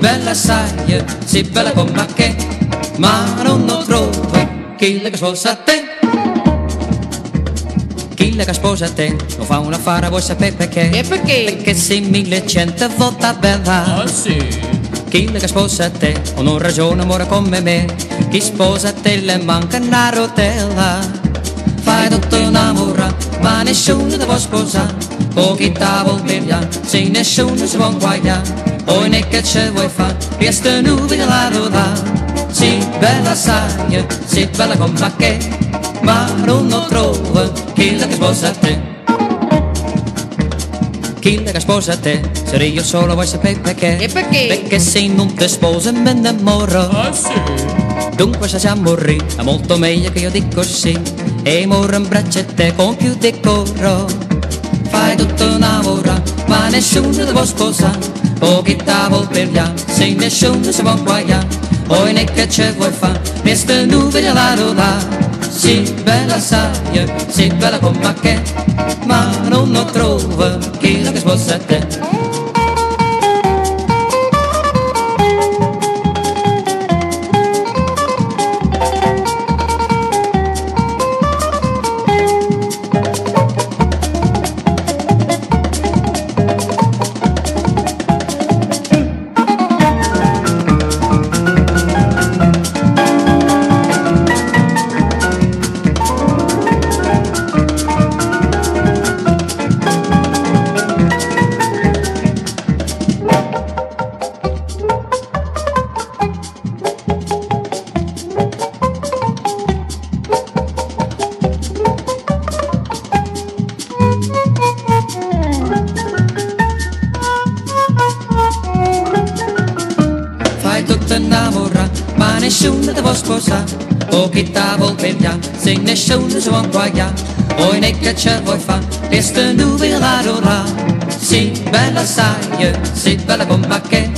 bella sai, sì bella come che, ma non lo trovo chi la che sposa te. Chi la sposa te non fa un affare, vuoi sapere perché? E perché? Perché sei mille volte bella. Ah sì. Chi la che sposa te o non ragiona amore come me, chi sposa te le manca una rotella. Fai tutto innamorare, ma nessuno ti può sposare. O chi ti vuol pigliare, se nessuno si può guagliare. Poi ne che ce vuoi fare, resta nubile la roda. Sì, bella sai, sì, bella come che, ma non lo trovo chi la che sposa te. Chi la che sposa te, sarei io solo, vuoi sapere perché? E perché? Perché se non ti sposa me ne innamoro. Ah sì. Dunque se siamo morri, è molto meglio che io dico sì. E morro in braccio a te con più decoro. Fai tutto innamorare, ma nessuno ti può sposare. Pochi tavoli per altri, se nessuno si può guagliare. Poi ne che ce vuoi fare, questa nube la roda. Sì, bella sai, sì, bella come che, ma non lo trovo chi la che sposa te. Innamorare, ma nessuno ti può sposare. O chi ti vuol pigliare, se nessuno si può guagliare. Poi ne che ce vuoi fare, questa nube la rola. Sì, bella sai, sì, bella come che,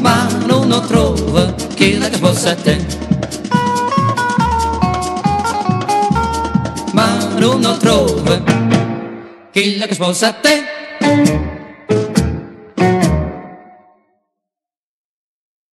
ma non lo trovo chi la che sposa te. Ma non lo trovo chi la che sposa te.